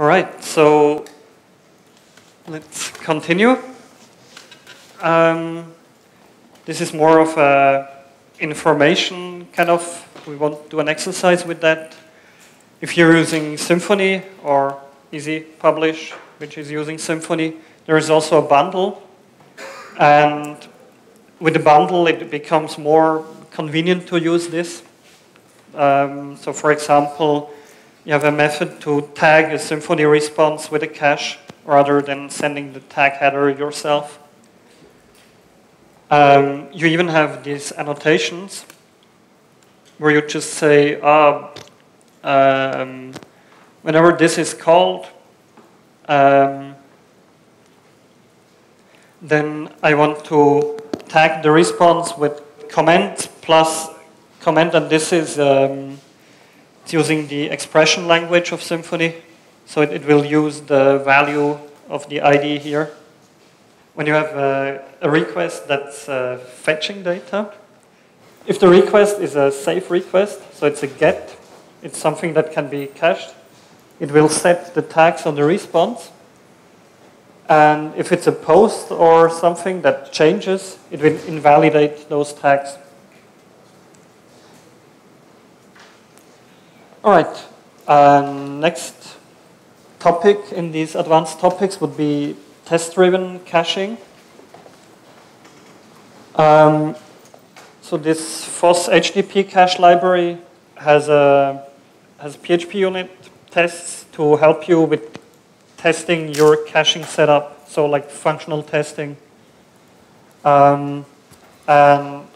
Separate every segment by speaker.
Speaker 1: All right, so let's continue. Um, this is more of a information kind of, we won't do an exercise with that. If you're using Symfony or eZ Publish, which is using Symfony, there is also a bundle. And with the bundle, it becomes more convenient to use this. Um, so for example, you have a method to tag a Symfony response with a cache rather than sending the tag header yourself. Um, you even have these annotations where you just say, oh, um, whenever this is called, um, then I want to tag the response with comment plus comment, and this is um, using the expression language of Symfony. So it, it, will use the value of the ID here. When you have a, a request that's uh, fetching data, if the request is a safe request, so it's a GET, it's something that can be cached, it will set the tags on the response. And if it's a post or something that changes, it will invalidate those tags. All right. Um, next topic in these advanced topics would be test-driven caching. Um, so this FOS HTTP cache library has a has PHPUnit tests to help you with testing your caching setup. So like functional testing. Um, and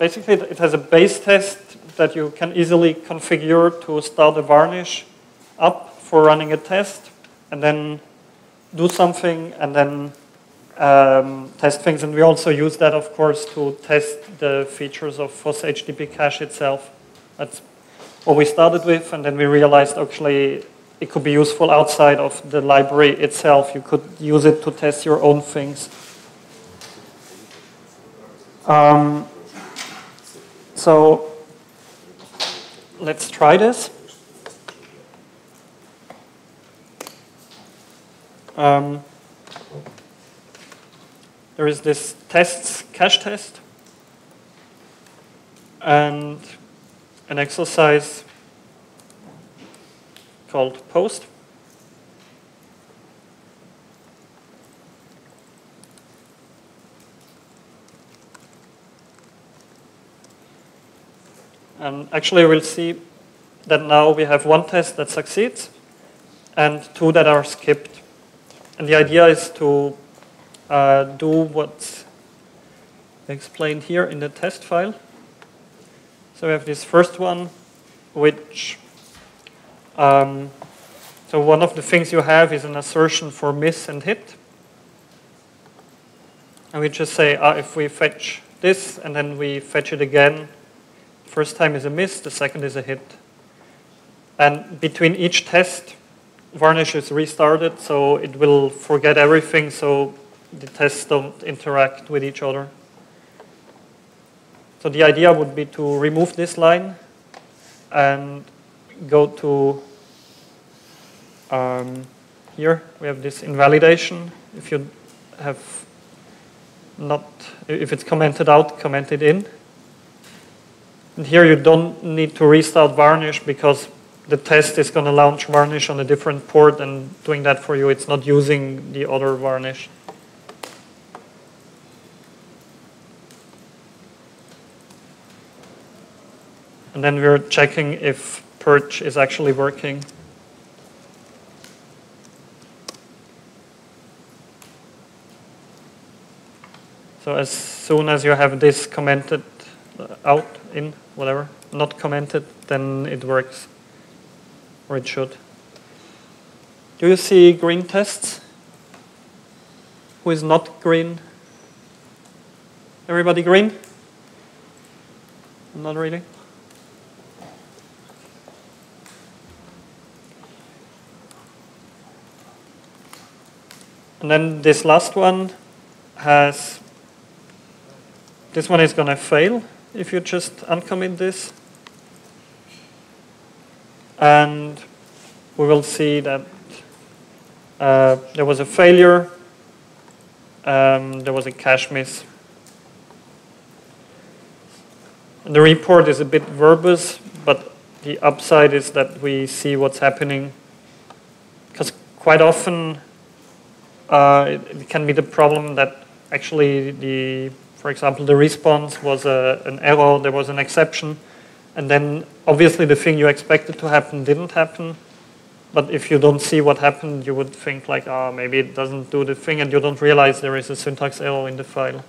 Speaker 1: basically it has a base test that you can easily configure to start a varnish up for running a test and then do something and then um, test things. And we also use that, of course, to test the features of FOS HTTP cache itself. That's what we started with, and then we realized actually it could be useful outside of the library itself. You could use it to test your own things. Um, so let's try this. Um, there is this tests cache test and an exercise called post. And actually we'll see that now we have one test that succeeds and two that are skipped. And the idea is to uh, do what's explained here in the test file. So we have this first one, which, um, so one of the things you have is an assertion for miss and hit. And we just say, uh, if we fetch this, and then we fetch it again, first time is a miss, the second is a hit. And between each test, Varnish is restarted, so it will forget everything, so the tests don't interact with each other. So the idea would be to remove this line and go to um, here. We have this invalidation. If you have not, if it's commented out, comment it in. Here you don't need to restart Varnish because the test is going to launch varnish on a different port and doing that for you, it's not using the other varnish. And then we're checking if purge is actually working. So as soon as you have this commented uh, out, in, whatever, not commented, then it works or it should. Do you see green tests? Who is not green? Everybody green? Not really? And then this last one has, this one is going to fail if you just uncommit this. And we will see that uh, there was a failure, um, there was a cache miss. The report is a bit verbose, but the upside is that we see what's happening. Because quite often uh, it, it, can be the problem that actually the, for example, the response was a, an error, there was an exception, and then obviously the thing you expected to happen didn't happen. But if you don't see what happened, you would think like, oh, maybe it doesn't do the thing, and you don't realize there is a syntax error in the file.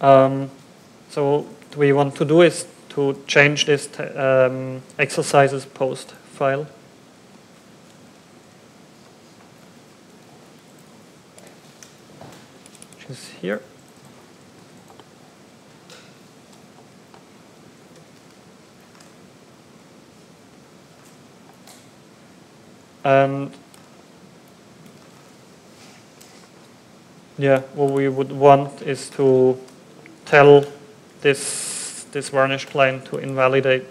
Speaker 1: Um, so what we want to do is to change this um, exercises post file. Which is here. And yeah, what we would want is to tell this, this varnish plane to invalidate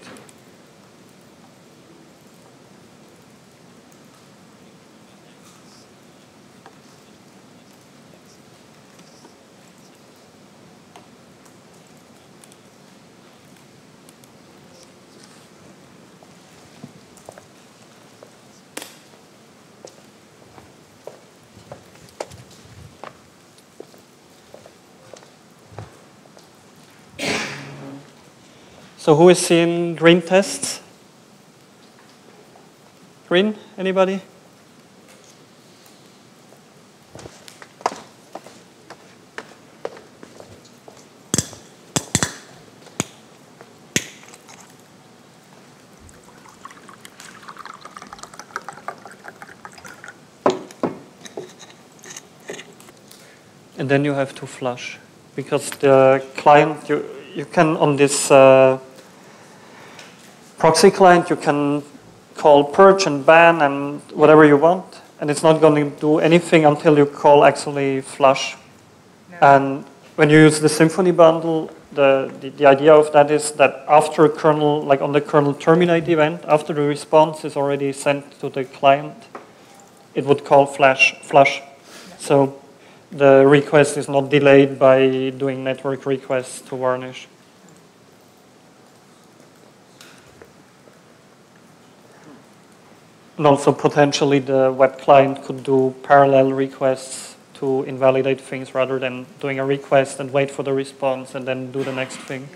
Speaker 1: So who is seeing green tests? Green, anybody? And then you have to flush because the client, you, you can on this uh, proxy client, you can call purge and ban and whatever you want, and it's not going to do anything until you call actually flush. No. And when you use the Symfony bundle, the, the, the, idea of that is that after a kernel, like on the kernel terminate event, after the response is already sent to the client, it would call flash, flush. So the request is not delayed by doing network requests to Varnish. And also potentially the web client could do parallel requests to invalidate things rather than doing a request and wait for the response and then do the next thing.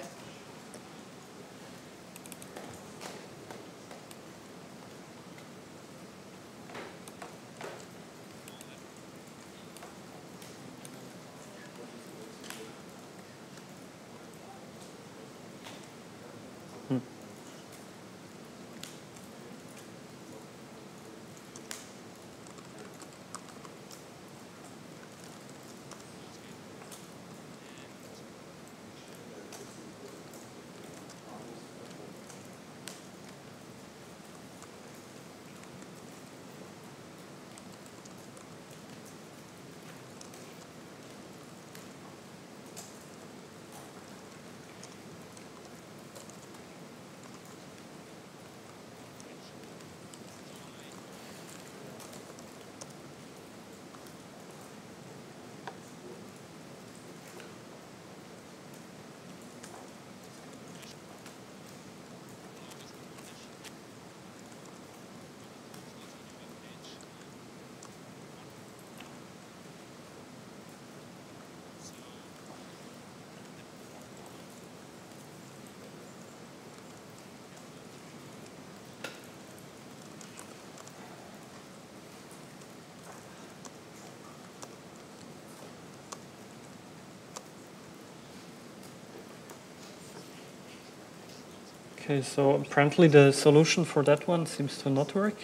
Speaker 1: Okay, so apparently the solution for that one seems to not work.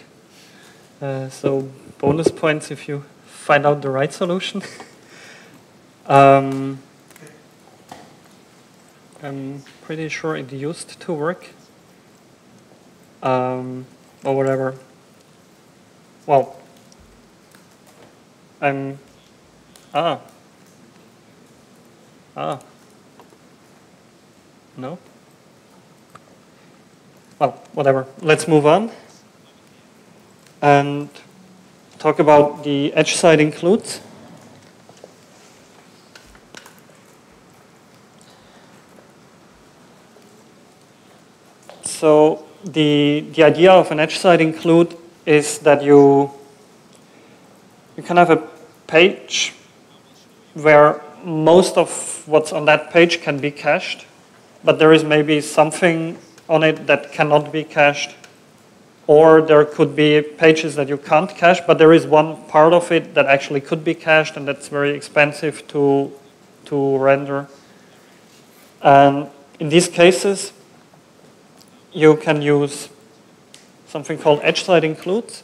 Speaker 1: Uh, so bonus points if you find out the right solution. um, I'm pretty sure it used to work. Um, or whatever. Well, I'm, ah, ah, no? Well, whatever. Let's move on and talk about the edge side includes. So the, the idea of an edge side include is that you, you can have a page where most of what's on that page can be cached, but there is maybe something on it that cannot be cached. Or there could be pages that you can't cache, but there is one part of it that actually could be cached, and that's very expensive to, to render. And in these cases, you can use something called edge side includes,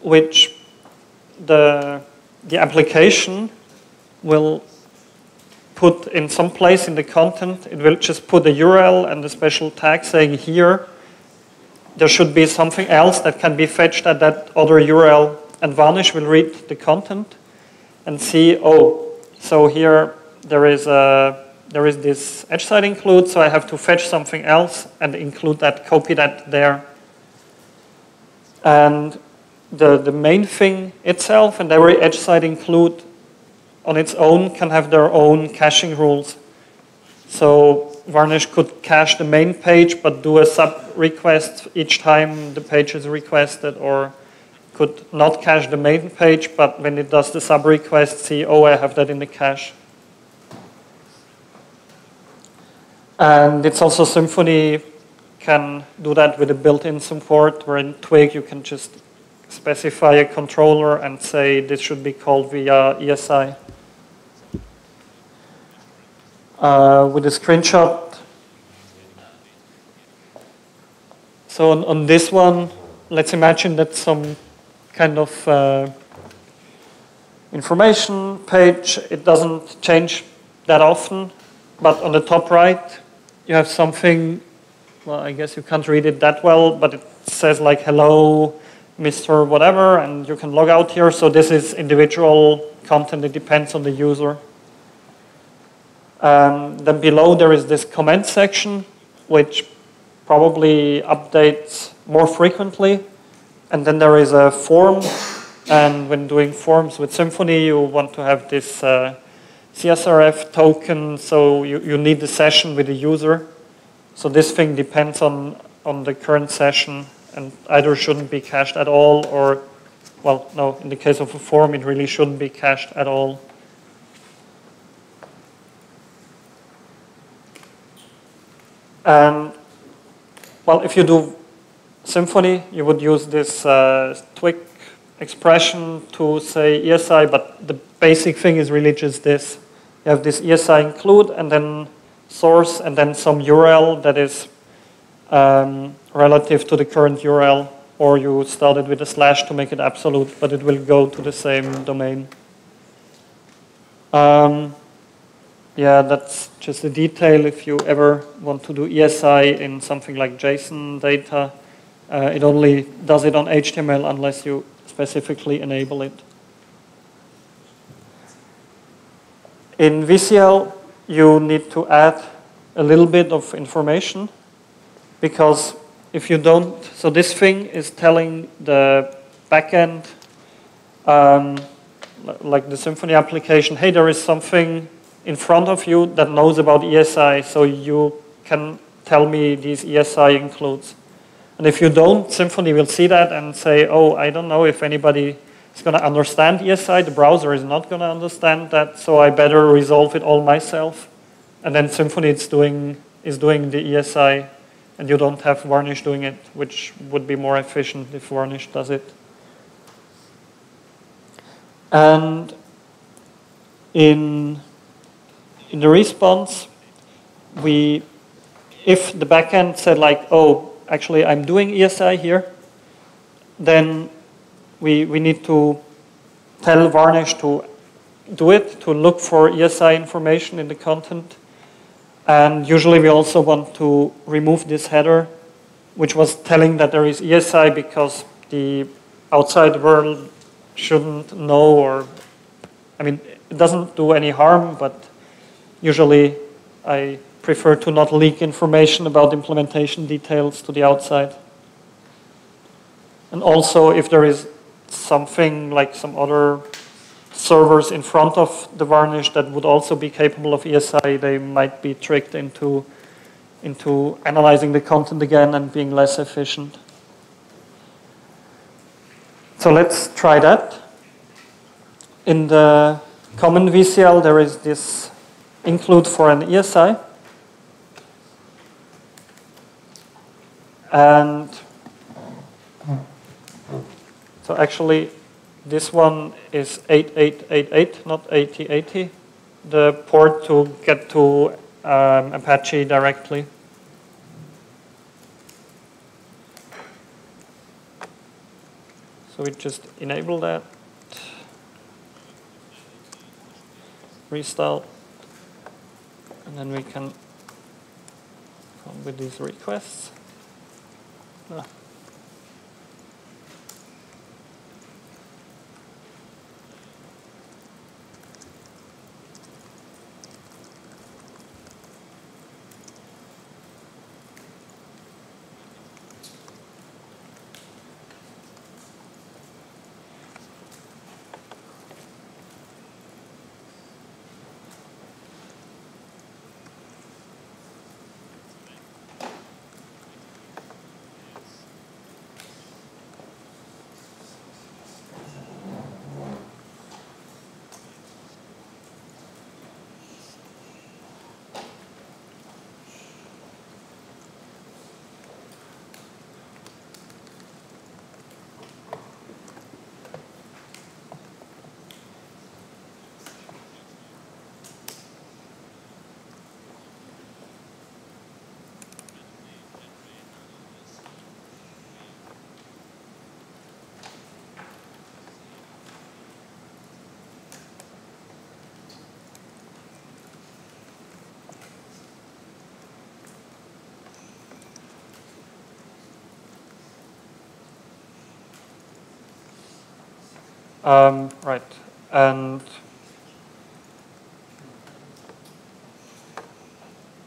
Speaker 1: which the, the application will put in some place in the content, it will just put a URL and a special tag saying here, there should be something else that can be fetched at that other URL, and Varnish will read the content and see, oh, so here there is a there is this edge side include, so I have to fetch something else and include that, copy that there. And the, the main thing itself and every edge side include on its own can have their own caching rules. So Varnish could cache the main page but do a sub request each time the page is requested or could not cache the main page but when it does the sub request see, oh, I have that in the cache. And it's also Symfony can do that with a built-in support where in Twig you can just specify a controller and say this should be called via ESI. Uh, with a screenshot. So on, on, this one, let's imagine that some kind of uh, information page, it doesn't change that often, but on the top right, you have something, well, I guess you can't read it that well, but it says like, hello, Mr. whatever, and you can log out here. So this is individual content. It depends on the user. Um, then below there is this comment section, which probably updates more frequently. And then there is a form. And when doing forms with Symfony, you want to have this uh, CSRF token, so you, you need the session with the user. So this thing depends on, on the current session and either shouldn't be cached at all or, well, no, in the case of a form, it really shouldn't be cached at all. And, well, if you do Symfony, you would use this uh, Twig expression to say ESI, but the basic thing is really just this. You have this ESI include and then source and then some URL that is um, relative to the current URL or you started with a slash to make it absolute, but it will go to the same domain. Um, yeah, that's just a detail. If you ever want to do ESI in something like JSON data, uh, it only does it on HTML unless you specifically enable it. In VCL, you need to add a little bit of information because if you don't, so this thing is telling the backend, um, like the Symfony application, hey, there is something in front of you that knows about ESI, so you can tell me these ESI includes. And if you don't, Symfony will see that and say, oh, I don't know if anybody is going to understand ESI. The browser is not going to understand that, so I better resolve it all myself. And then Symfony is doing, is doing the ESI, and you don't have Varnish doing it, which would be more efficient if Varnish does it. And in, in the response, we, if the backend said like, oh, actually I'm doing ESI here, then we, we need to tell Varnish to do it, to look for ESI information in the content. And usually we also want to remove this header, which was telling that there is ESI because the outside world shouldn't know or, I mean, it doesn't do any harm, but usually I prefer to not leak information about implementation details to the outside. And also, if there is something like some other servers in front of the varnish that would also be capable of ESI, they might be tricked into, into analyzing the content again and being less efficient. So let's try that. In the common VCL, there is this include for an ESI. And so actually, this one is 8888, not 8080, the port to get to um, Apache directly. So we just enable that, restart, and then we can come with these requests. Ah. Um, right, and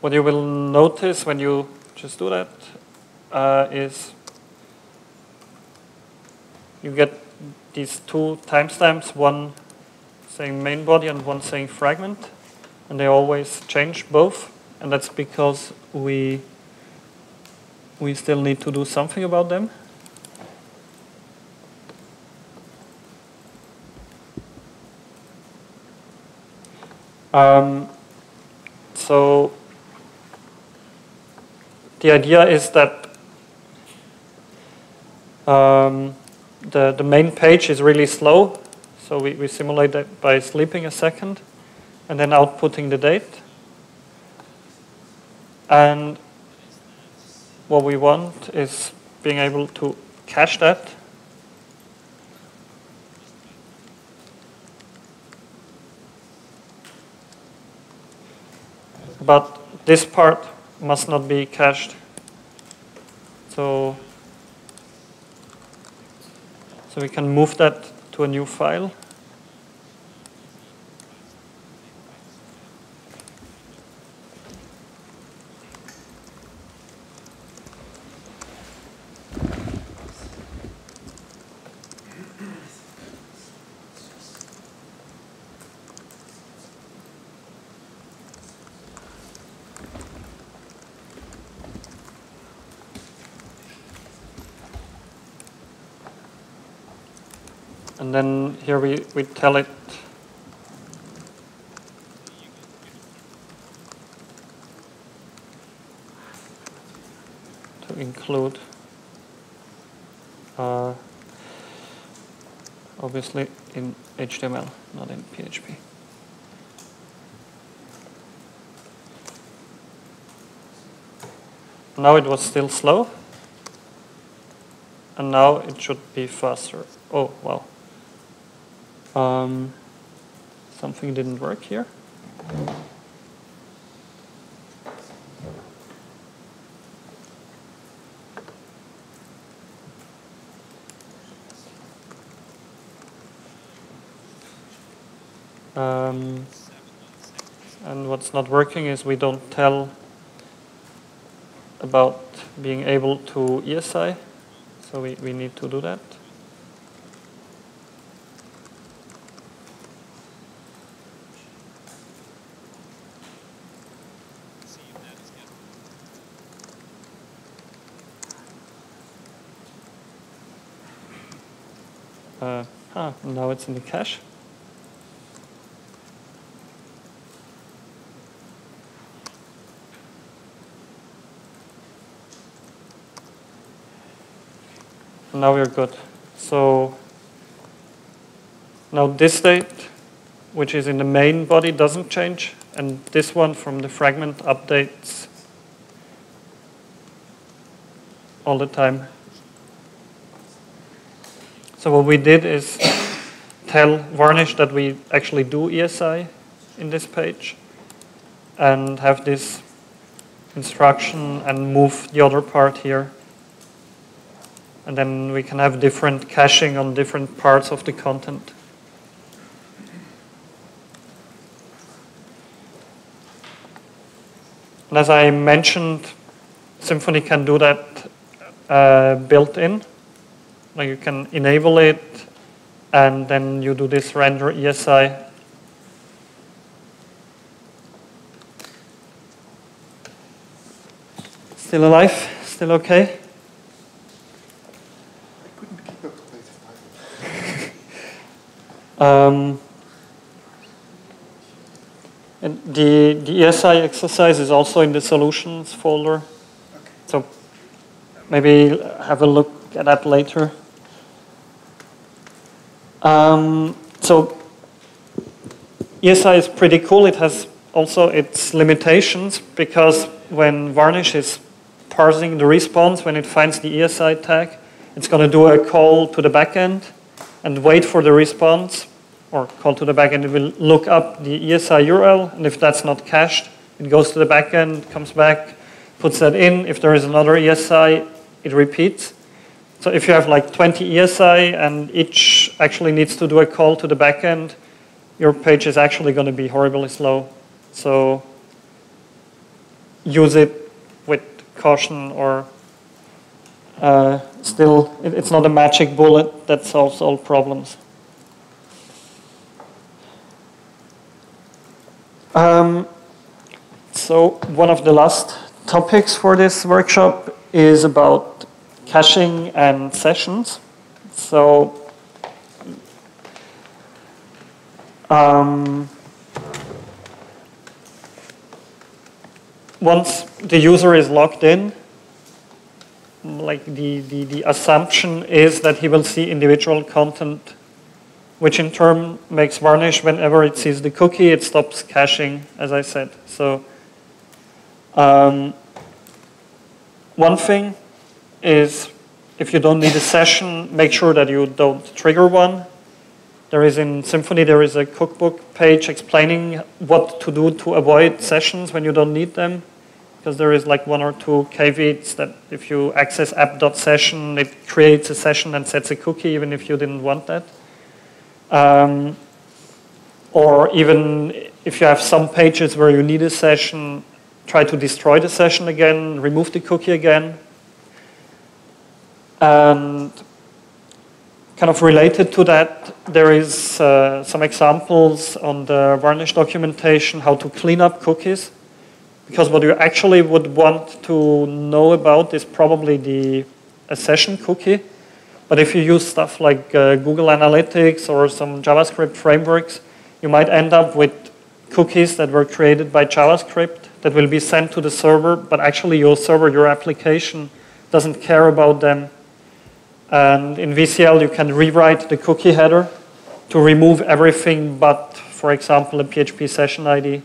Speaker 1: what you will notice when you just do that uh, is you get these two timestamps, one saying main body and one saying fragment, and they always change both, and that's because we we still need to do something about them. Um, so the idea is that um, the, the main page is really slow. So we, we simulate that by sleeping a second and then outputting the date. And what we want is being able to cache that but this part must not be cached. So, so we can move that to a new file. And then here we, we tell it to include uh, obviously in HTML, not in PHP. Now it was still slow, and now it should be faster. Oh, wow. Um, something didn't work here. Um, and what's not working is we don't tell about being able to ESI. So we, we need to do that. Uh, ah, now it's in the cache. Now we're good. So now this state, which is in the main body, doesn't change, and this one from the fragment updates all the time. So what we did is tell Varnish that we actually do ESI in this page and have this instruction and move the other part here. And then we can have different caching on different parts of the content. And as I mentioned, Symfony can do that uh, built in. Like you can enable it, and then you do this render ESI. Still alive? Still okay? I couldn't keep up the data. Um, and the, the ESI exercise is also in the solutions folder. Okay. So maybe have a look at that later. Um, so ESI is pretty cool. It has also its limitations because when Varnish is parsing the response, when it finds the ESI tag, it's going to do a call to the backend and wait for the response, or call to the backend. It will look up the ESI URL, and if that's not cached, it goes to the backend, comes back, puts that in. If there is another ESI, it repeats. So if you have like 20 ESI and each actually needs to do a call to the backend, your page is actually going to be horribly slow. So use it with caution or uh, still, it's not a magic bullet that solves all problems. Um, so one of the last topics for this workshop is about caching and sessions. So um, once the user is logged in, like the, the, the assumption is that he will see individual content, which in turn makes Varnish whenever it sees the cookie, it stops caching, as I said. So um, one thing is if you don't need a session, make sure that you don't trigger one. There is in Symfony, there is a cookbook page explaining what to do to avoid sessions when you don't need them. Because there is like one or two caveats that if you access app.session, it creates a session and sets a cookie even if you didn't want that. Um, or even if you have some pages where you need a session, try to destroy the session again, remove the cookie again, and kind of related to that, there is uh, some examples on the Varnish documentation how to clean up cookies. Because what you actually would want to know about is probably the a session cookie. But if you use stuff like uh, Google Analytics or some JavaScript frameworks, you might end up with cookies that were created by JavaScript that will be sent to the server, but actually your server, your application, doesn't care about them and in VCL, you can rewrite the cookie header to remove everything but, for example, a PHP session ID.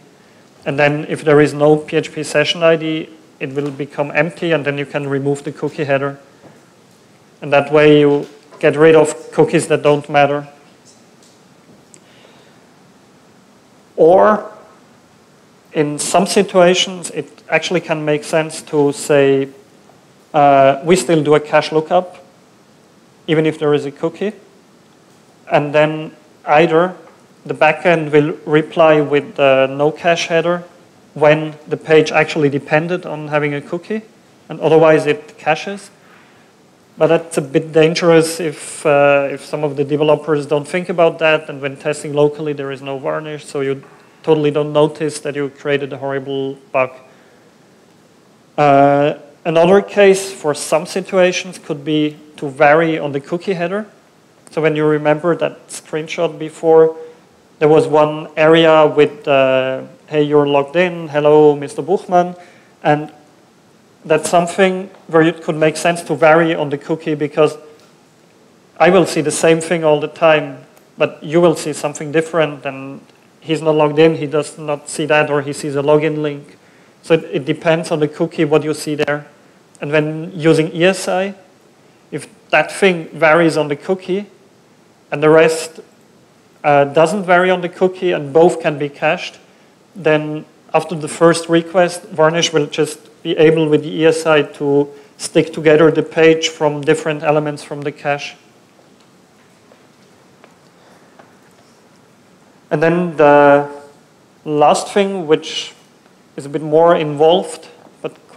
Speaker 1: And then if there is no PHP session ID, it will become empty, and then you can remove the cookie header. And that way you get rid of cookies that don't matter. Or in some situations, it actually can make sense to say, uh, we still do a cache lookup, even if there is a cookie. And then either the backend will reply with the no cache header when the page actually depended on having a cookie, and otherwise it caches. But that's a bit dangerous if, uh, if some of the developers don't think about that, and when testing locally there is no varnish, so you totally don't notice that you created a horrible bug. Uh, another case for some situations could be to vary on the cookie header. So when you remember that screenshot before, there was one area with, uh, hey, you're logged in, hello, Mr. Buchmann, and that's something where it could make sense to vary on the cookie because I will see the same thing all the time, but you will see something different and he's not logged in, he does not see that, or he sees a login link. So it, it depends on the cookie what you see there. And when using ESI, if that thing varies on the cookie and the rest uh, doesn't vary on the cookie and both can be cached, then after the first request, Varnish will just be able with the ESI to stick together the page from different elements from the cache. And then the last thing, which is a bit more involved,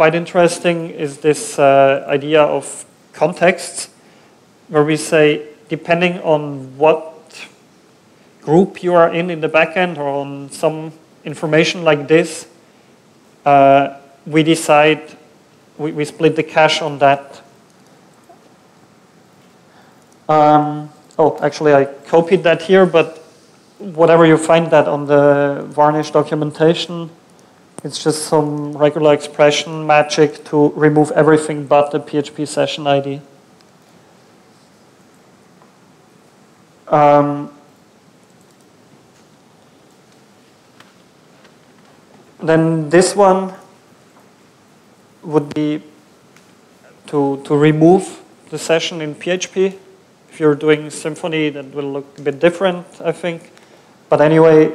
Speaker 1: quite interesting, is this uh, idea of contexts, where we say, depending on what group you are in in the backend or on some information like this, uh, we decide, we, we split the cache on that. Um, oh, actually I copied that here, but whatever you find that on the Varnish documentation, it's just some regular expression magic to remove everything but the PHP session ID. Um, then this one would be to, to remove the session in PHP. If you're doing Symfony, that will look a bit different, I think. But anyway,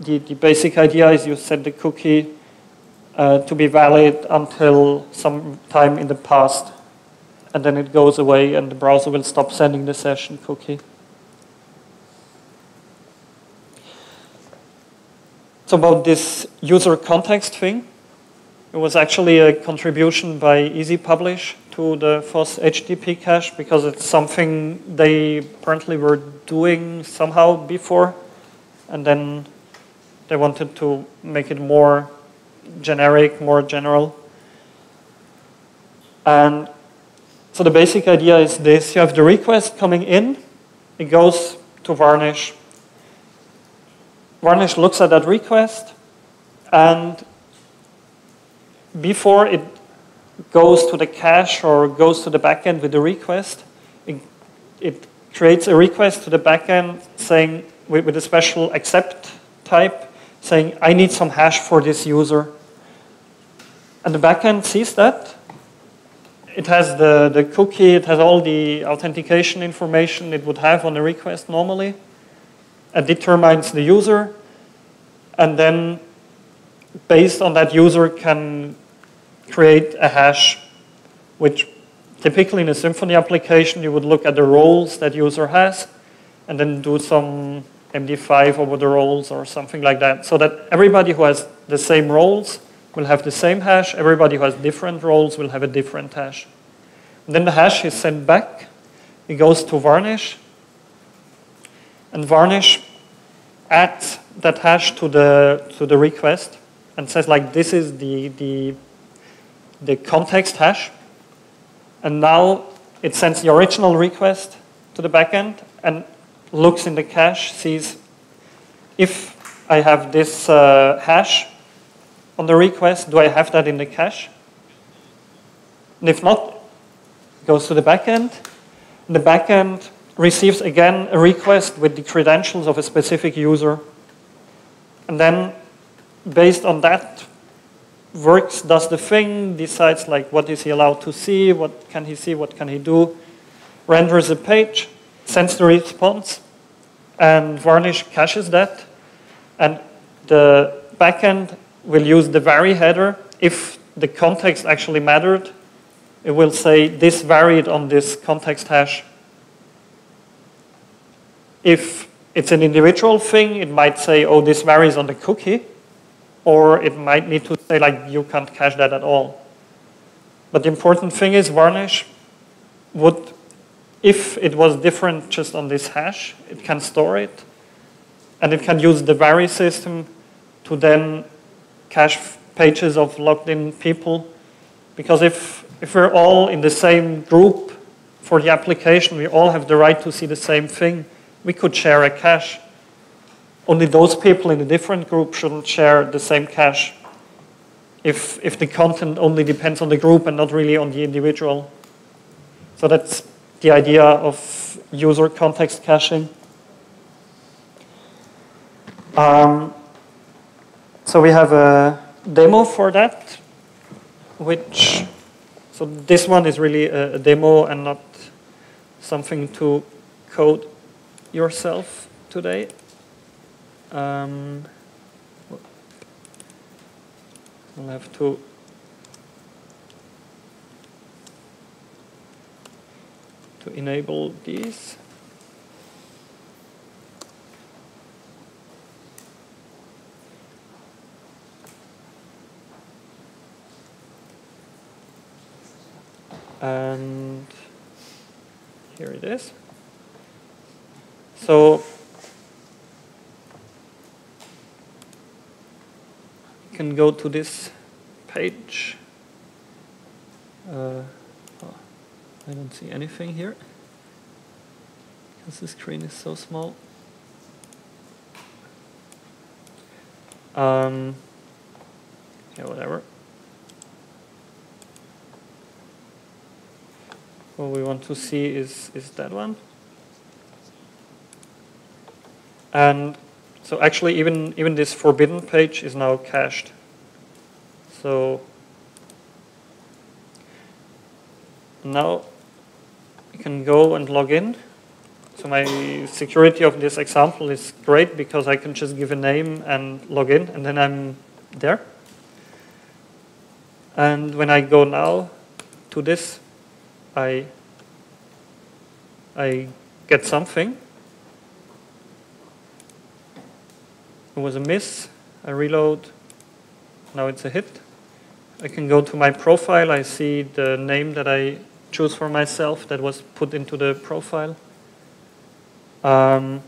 Speaker 1: the, the basic idea is you set the cookie uh, to be valid until some time in the past. And then it goes away and the browser will stop sending the session cookie. So about this user context thing, it was actually a contribution by eZ Publish to the FOS HTTP cache because it's something they apparently were doing somehow before. And then they wanted to make it more generic, more general. And so the basic idea is this. You have the request coming in. It goes to Varnish. Varnish looks at that request and before it goes to the cache or goes to the backend with the request, it, it creates a request to the backend saying, with, with a special accept type, saying, I need some hash for this user. And the backend sees that. It has the, the cookie, it has all the authentication information it would have on the request normally. It determines the user, and then based on that user can create a hash, which typically in a Symfony application, you would look at the roles that user has and then do some MD5 over the roles or something like that, so that everybody who has the same roles will have the same hash, everybody who has different roles will have a different hash. And then the hash is sent back, it goes to Varnish, and Varnish adds that hash to the, to the request and says like this is the, the the context hash. And now it sends the original request to the backend and looks in the cache, sees if I have this uh, hash on the request, do I have that in the cache? And if not, goes to the backend. The backend receives again a request with the credentials of a specific user. And then based on that works, does the thing, decides like what is he allowed to see, what can he see, what can he do, renders a page, sends the response, and Varnish caches that, and the backend will use the vary header. If the context actually mattered, it will say this varied on this context hash. If it's an individual thing, it might say, oh, this varies on the cookie or it might need to say like you can't cache that at all. But the important thing is Varnish would, if it was different just on this hash, it can store it. And it can use the vary system to then cache pages of logged in people. Because if, if we're all in the same group for the application, we all have the right to see the same thing, we could share a cache. Only those people in a different group shouldn't share the same cache if, if the content only depends on the group and not really on the individual. So that's the idea of user context caching. Um, so we have a demo for that, which, so this one is really a, a demo and not something to code yourself today. Um, we'll have to to enable these. And here it is. So you can go to this page. Uh, I don't see anything here because the screen is so small. Um, yeah, whatever. What we want to see is, is that one. And so actually even, even this forbidden page is now cached. So now you can go and log in. So my security of this example is great because I can just give a name and log in and then I'm there. And when I go now to this I, I get something. It was a miss. I reload. Now it's a hit. I can go to my profile. I see the name that I choose for myself that was put into the profile. Um,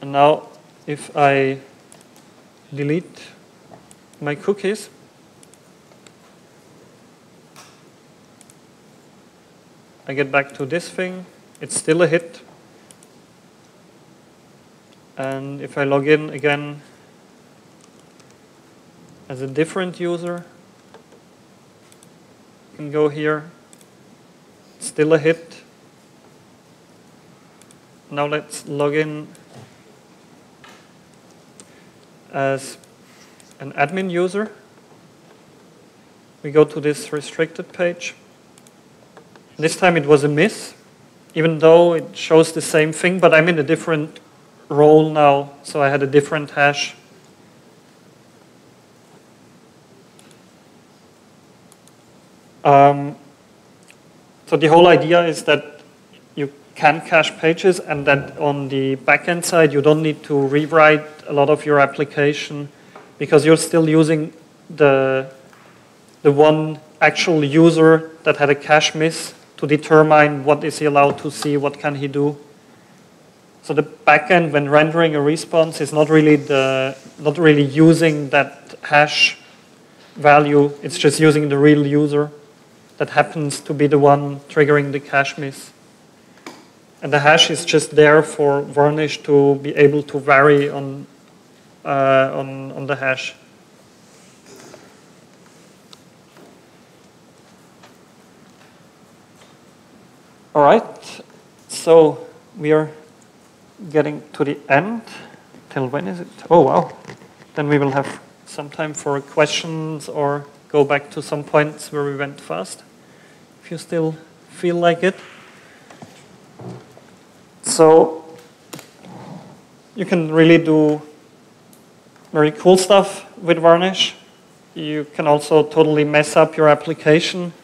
Speaker 1: and now if I delete my cookies, I get back to this thing, it's still a hit. And if I log in again as a different user, I can go here, still a hit. Now let's log in as an admin user. We go to this restricted page. This time it was a miss, even though it shows the same thing, but I'm in a different role now, so I had a different hash. Um, so the whole idea is that you can cache pages and that on the backend side you don't need to rewrite a lot of your application because you're still using the, the one actual user that had a cache miss to determine what is he allowed to see, what can he do. So the backend, when rendering a response, is not really the not really using that hash value. It's just using the real user that happens to be the one triggering the cache miss. And the hash is just there for Varnish to be able to vary on uh, on on the hash. All right, so we are getting to the end. Till when is it? Oh, wow. Then we will have some time for questions or go back to some points where we went fast, you still feel like it. So you can really do very cool stuff with Varnish. You can also totally mess up your application.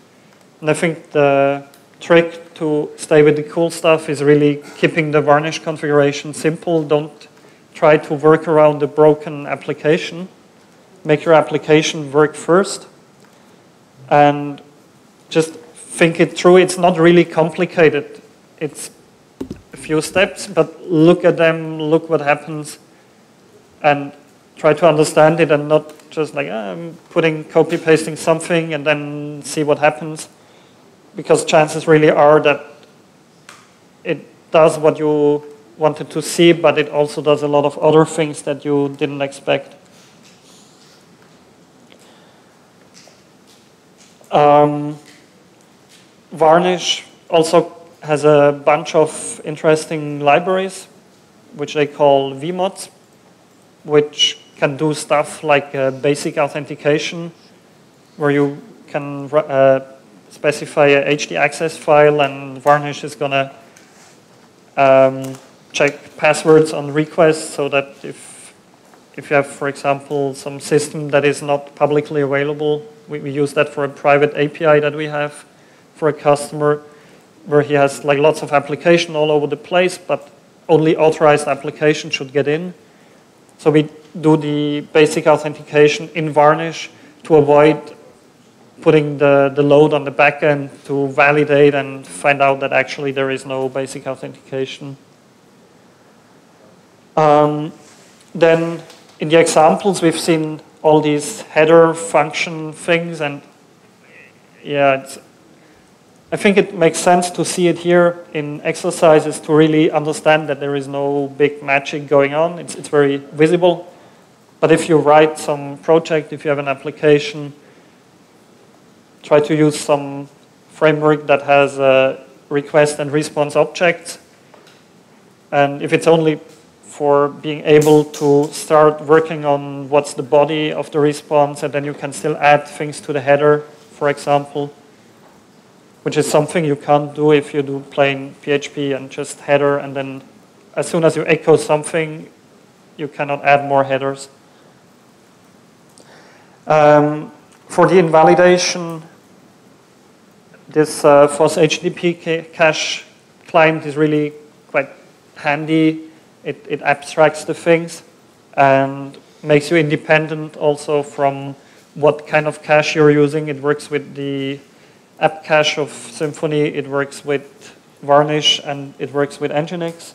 Speaker 1: And I think the trick to stay with the cool stuff is really keeping the varnish configuration simple. Don't try to work around the broken application. make your application work first and just think it through. It's not really complicated. It's a few steps, but look at them, look what happens, and try to understand it and not just like, oh, I'm putting, copy pasting something and then see what happens. Because chances really are that it does what you wanted to see, but it also does a lot of other things that you didn't expect. Um, Varnish also has a bunch of interesting libraries, which they call vmods, which can do stuff like uh, basic authentication, where you can uh, specify a htaccess file and Varnish is going to um, check passwords on requests so that if, if you have, for example, some system that is not publicly available, we, we use that for a private API that we have for a customer where he has like lots of application all over the place, but only authorized application should get in. So we do the basic authentication in Varnish to avoid putting the, the load on the backend to validate and find out that actually there is no basic authentication. Um, then in the examples, we've seen all these header function things, and yeah, I think it makes sense to see it here in exercises to really understand that there is no big magic going on. It's, it's very visible. But if you write some project, if you have an application, try to use some framework that has a request and response objects. And if it's only for being able to start working on what's the body of the response, and then you can still add things to the header, for example, which is something you can't do if you do plain PHP and just header, and then as soon as you echo something, you cannot add more headers. Um, for the invalidation, this uh, FOS HTTP cache client is really quite handy. It, it abstracts the things and makes you independent also from what kind of cache you're using. It works with the app cache of Symfony, it works with Varnish, and it works with Nginx.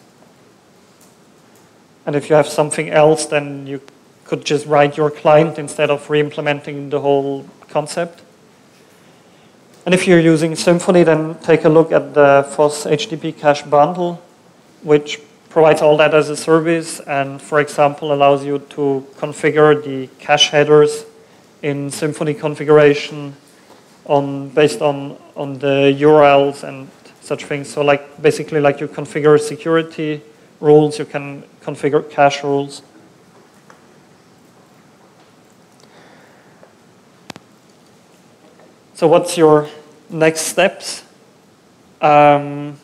Speaker 1: And if you have something else, then you could just write your client instead of re-implementing the whole concept. And if you're using Symfony, then take a look at the FOS HTTP cache bundle, which provides all that as a service and, for example, allows you to configure the cache headers in Symfony configuration on based on, on the URLs and such things. So like basically like you configure security rules, you can configure cache rules. So what's your next steps? Um,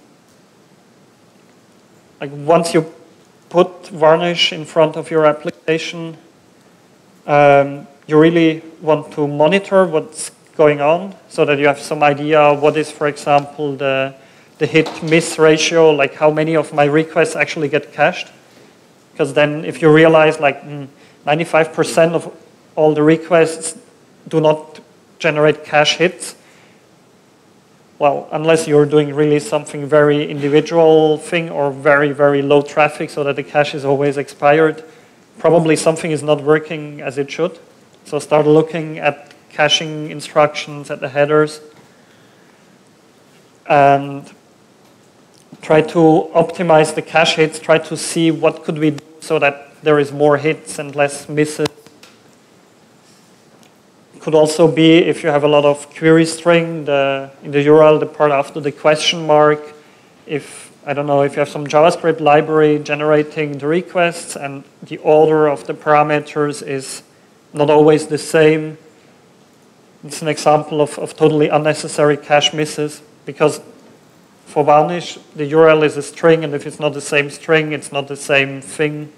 Speaker 1: like once you put Varnish in front of your application, um, you really want to monitor what's going on so that you have some idea what is, for example, the, the hit-miss ratio, like how many of my requests actually get cached. Because then if you realize like 95% mm, of all the requests do not generate cache hits. Well, unless you're doing really something very individual thing or very, very low traffic so that the cache is always expired, probably something is not working as it should. So start looking at caching instructions at the headers and try to optimize the cache hits, try to see what could we do so that there is more hits and less misses could also be if you have a lot of query string the, in the URL, the part after the question mark. If, I don't know, if you have some JavaScript library generating the requests and the order of the parameters is not always the same. It's an example of, of totally unnecessary cache misses because for Varnish, the URL is a string, and if it's not the same string, it's not the same thing.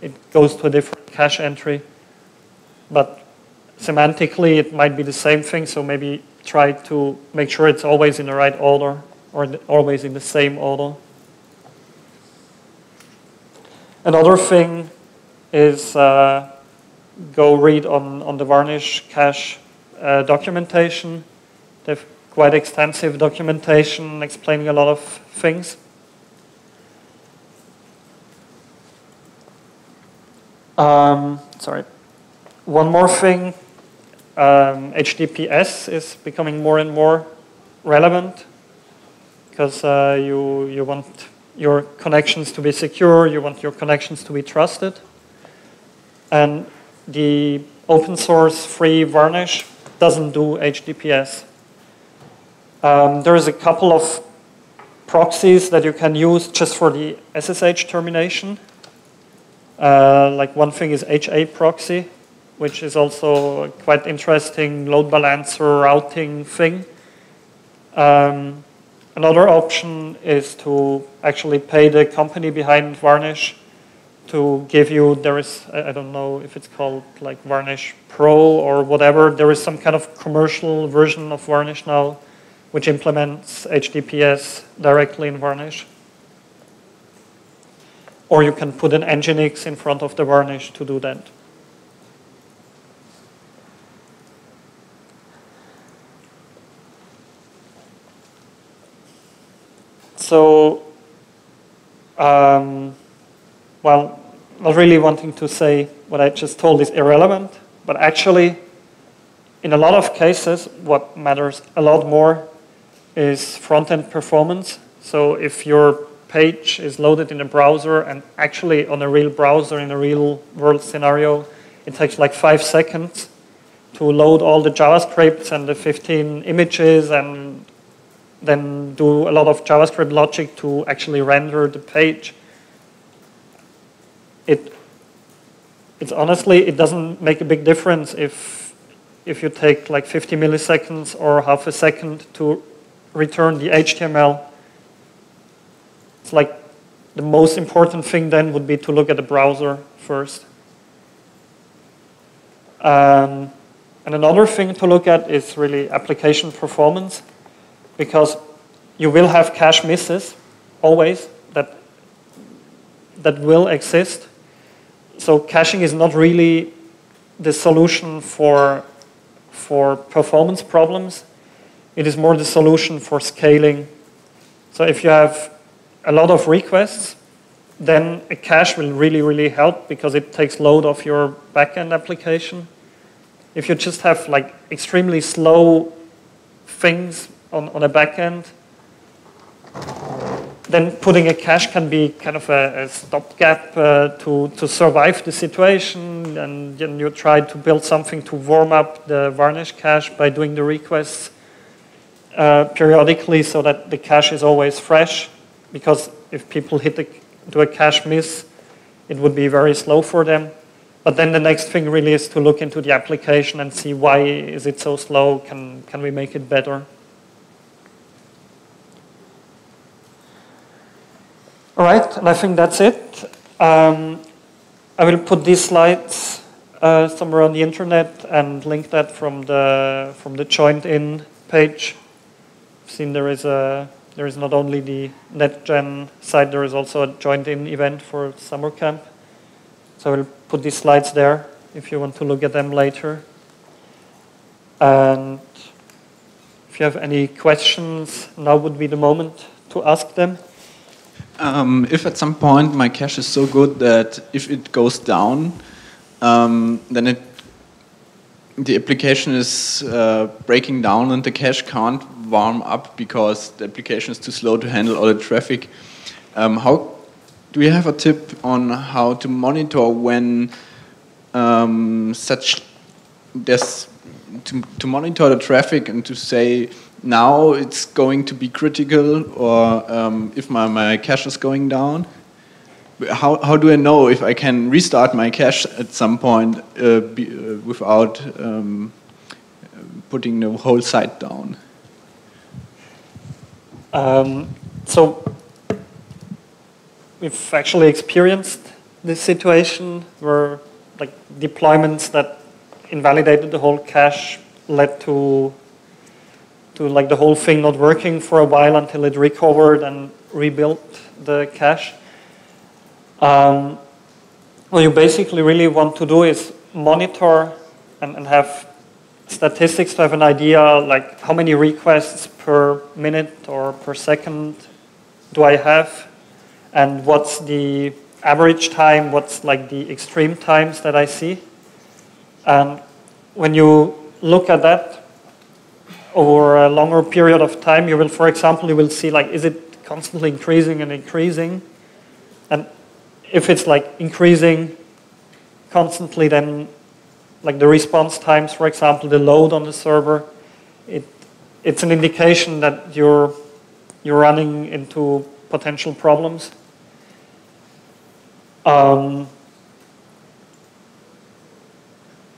Speaker 1: It goes to a different cache entry. But semantically it might be the same thing, so maybe try to make sure it's always in the right order or always in the same order. Another thing is uh, go read on, on the Varnish cache uh, documentation. They have quite extensive documentation explaining a lot of things. Um, sorry. One more thing, um, HTTPS is becoming more and more relevant because uh, you, you want your connections to be secure, you want your connections to be trusted. And the open source free Varnish doesn't do HTTPS. Um, there is a couple of proxies that you can use just for the SSH termination. Uh, like one thing is HA proxy, which is also quite interesting load balancer routing thing. Um, another option is to actually pay the company behind Varnish to give you, there is, I don't know if it's called like Varnish Pro or whatever, there is some kind of commercial version of Varnish now which implements HTTPS directly in Varnish. Or you can put an Nginx in front of the Varnish to do that. So, um, well, not really wanting to say what I just told is irrelevant, but actually, in a lot of cases, what matters a lot more is front-end performance. So if your page is loaded in a browser and actually on a real browser in a real world scenario, it takes like five seconds to load all the JavaScripts and the 15 images and then do a lot of JavaScript logic to actually render the page. It, it's honestly, it doesn't make a big difference if, if you take like 50 milliseconds or half a second to return the HTML. It's like the most important thing then would be to look at the browser first. Um, and another thing to look at is really application performance because you will have cache misses always that, that will exist. So caching is not really the solution for, for performance problems. It is more the solution for scaling. So if you have a lot of requests, then a cache will really, really help because it takes load off your backend application. If you just have like extremely slow things on, on a backend, then putting a cache can be kind of a, a stopgap uh, to, to survive the situation. And then you try to build something to warm up the varnish cache by doing the requests uh, periodically so that the cache is always fresh. Because if people hit the, do a cache miss, it would be very slow for them. But then the next thing really is to look into the application and see why is it so slow? Can, can we make it better? All right, and I think that's it. Um, I will put these slides uh, somewhere on the internet and link that from the from the joind.in page. I've seen there is a there is not only the Netgen site, there is also a joind.in event for summer camp. So I will put these slides there if you want to look at them later. And if you have any questions, now would be the moment to ask them.
Speaker 2: Um, if at some point my cache is so good that if it goes down, um, then it the application is uh, breaking down and the cache can't warm up because the application is too slow to handle all the traffic. Um, how do you have a tip on how to monitor when um, such to, to monitor the traffic and to say now it's going to be critical or um, if my, my cache is going down? How, how do I know if I can restart my cache at some point uh, be, uh, without um, putting the whole site down?
Speaker 1: Um, so we've actually experienced this situation where like deployments that invalidated the whole cache led to to like the whole thing not working for a while until it recovered and rebuilt the cache. Um, what you basically really want to do is monitor and, and have statistics to have an idea like how many requests per minute or per second do I have and what's the average time, what's like the extreme times that I see. And when you look at that over a longer period of time, you will, for example, you will see like, is it constantly increasing and increasing? And if it's like increasing constantly, then like the response times, for example, the load on the server, it, it's an indication that you're, you're running into potential problems. Um,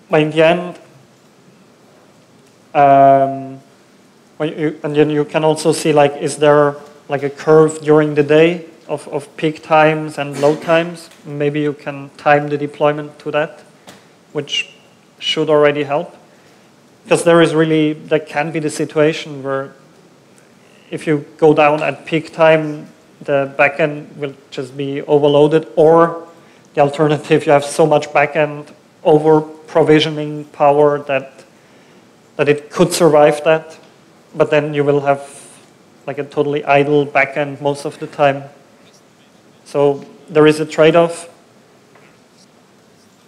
Speaker 1: but in the end, um, you, and then you can also see like, is there like a curve during the day of, of peak times and load times? Maybe you can time the deployment to that, which should already help. Because there is really, there can be the situation where if you go down at peak time, the backend will just be overloaded, or the alternative, you have so much backend over provisioning power that that it could survive that, but then you will have like a totally idle backend most of the time. So there is a trade-off.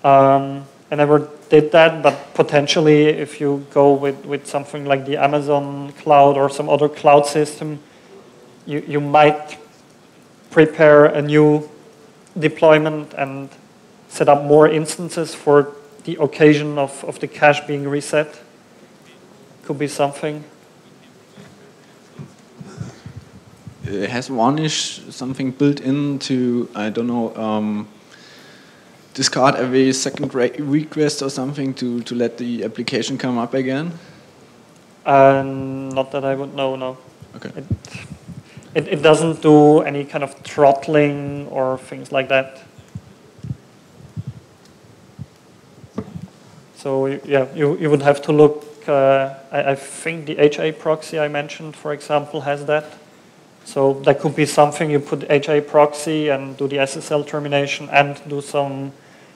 Speaker 1: Um, I never did that, but potentially if you go with, with something like the Amazon cloud or some other cloud system, you, you might prepare a new deployment and set up more instances for the occasion of, of the cache being reset. Could be something.
Speaker 2: Uh, has Varnish something built into, I don't know, um, discard every second request or something to, to let the application come up again?
Speaker 1: Uh, not that I would know, no.
Speaker 2: Okay.
Speaker 1: It, it, it doesn't do any kind of throttling or things like that. So yeah, you, you would have to look, uh, I, I, think the HA proxy I mentioned, for example, has that. So that could be something you put HA proxy and do the SSL termination and do some,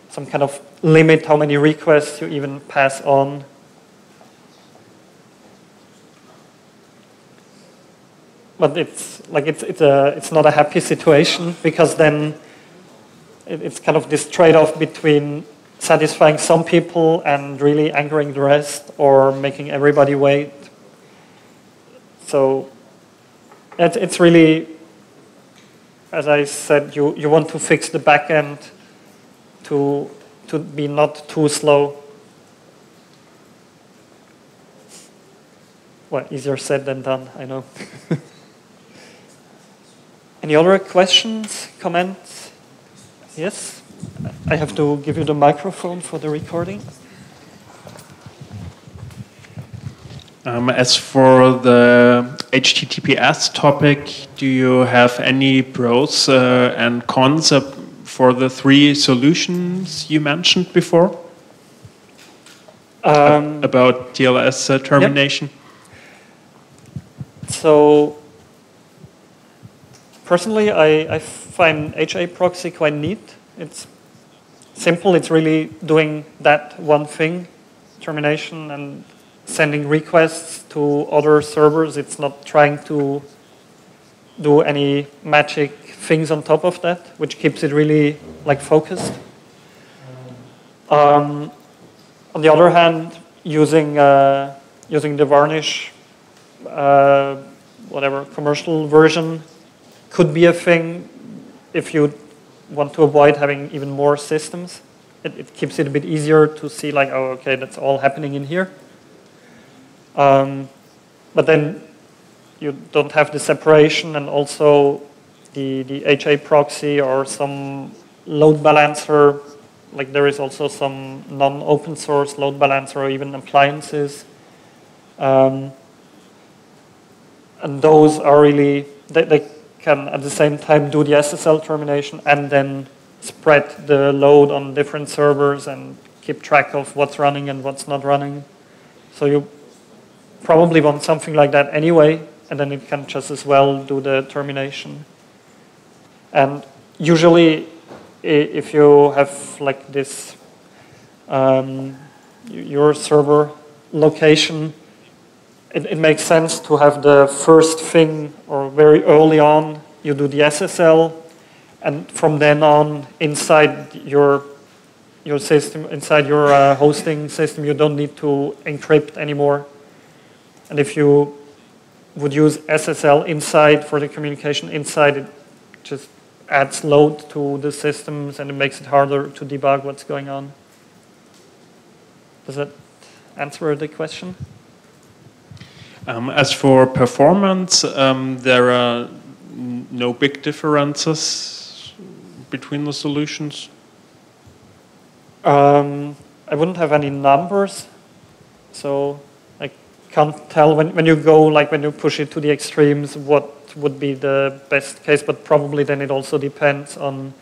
Speaker 1: some kind of limit how many requests you even pass on but it's like it's it's a it's not a happy situation because then it's kind of this trade-off between satisfying some people and really angering the rest or making everybody wait. So it, it's really, as I said, you, you want to fix the back end to, to be not too slow. Well, easier said than done, I know. Any other questions, comments? Yes? I have to give you the microphone for the recording.
Speaker 3: Um, as for the HTTPS topic, do you have any pros uh, and cons for the three solutions you mentioned before? Um, about TLS uh, termination?
Speaker 1: Yep. So personally, I, I find HA proxy quite neat. It's simple. It's really doing that one thing, termination and sending requests to other servers. It's not trying to do any magic things on top of that, which keeps it really like focused. Um, on the other hand, using uh, using the Varnish, uh, whatever commercial version could be a thing if you want to avoid having even more systems. It, it keeps it a bit easier to see like, oh, okay, that's all happening in here. Um, but then you don't have the separation and also the, the HA proxy or some load balancer. Like there is also some non-open source load balancer or even appliances. Um, and those are really, they, they can at the same time do the SSL termination and then spread the load on different servers and keep track of what's running and what's not running. So you probably want something like that anyway, and then it can just as well do the termination. And usually, if you have like this um, your server location, it, it makes sense to have the first thing or very early on you do the SSL, and from then on inside your your system, inside your uh, hosting system, you don't need to encrypt anymore. And if you would use SSL inside for the communication inside, it just adds load to the systems and it makes it harder to debug what's going on. Does that answer the question?
Speaker 3: Um, as for performance, um, there are no big differences between the solutions.
Speaker 1: Um, I wouldn't have any numbers, so can't tell when, when you go, like when you push it to the extremes, what would be the best case, but probably then it also depends on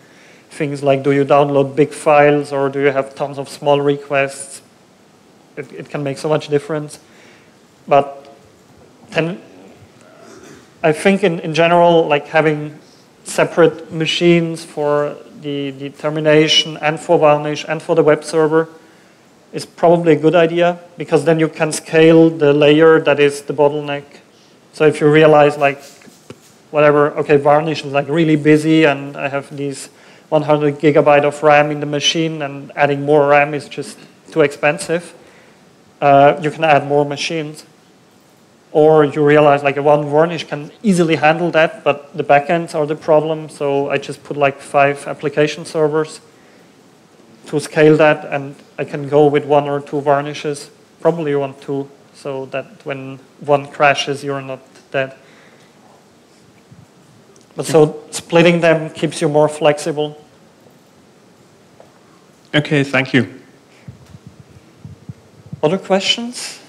Speaker 1: things like do you download big files or do you have tons of small requests? It, it can make so much difference. But then I think in, in general, like having separate machines for the, the termination and for Varnish and for the web server is probably a good idea because then you can scale the layer that is the bottleneck. So if you realize like whatever, okay, Varnish is like really busy and I have these 100 gigabyte of RAM in the machine and adding more RAM is just too expensive, uh, you can add more machines. Or you realize like one Varnish can easily handle that, but the backends are the problem. So I just put like five application servers to scale that, and I can go with one or two varnishes. Probably you want two, so that when one crashes, you're not dead. But so splitting them keeps you more flexible.
Speaker 3: Okay, thank you.
Speaker 1: Other questions?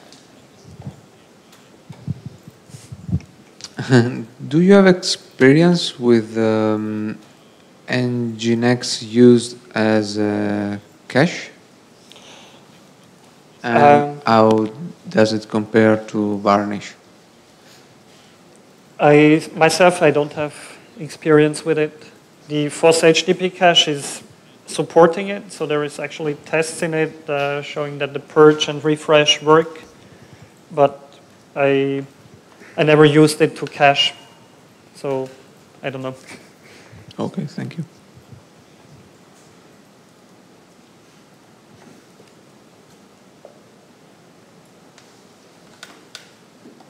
Speaker 4: Do you have experience with um, Nginx used as a cache? And
Speaker 1: Um,
Speaker 4: how does it compare to Varnish?
Speaker 1: I myself I don't have experience with it. The FOS HTTP cache is supporting it, so there is actually tests in it uh, showing that the purge and refresh work, but I I never used it to cache, so I don't know.
Speaker 4: Okay, thank you.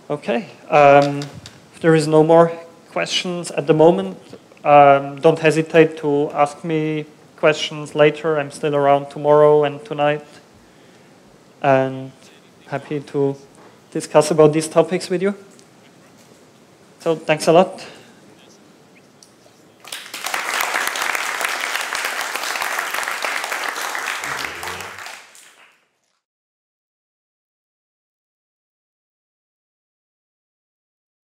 Speaker 1: Okay. Um, if there is no more questions at the moment, um, don't hesitate to ask me questions later. I'm still around tomorrow and tonight, and happy to discuss about these topics with you. So thanks a lot.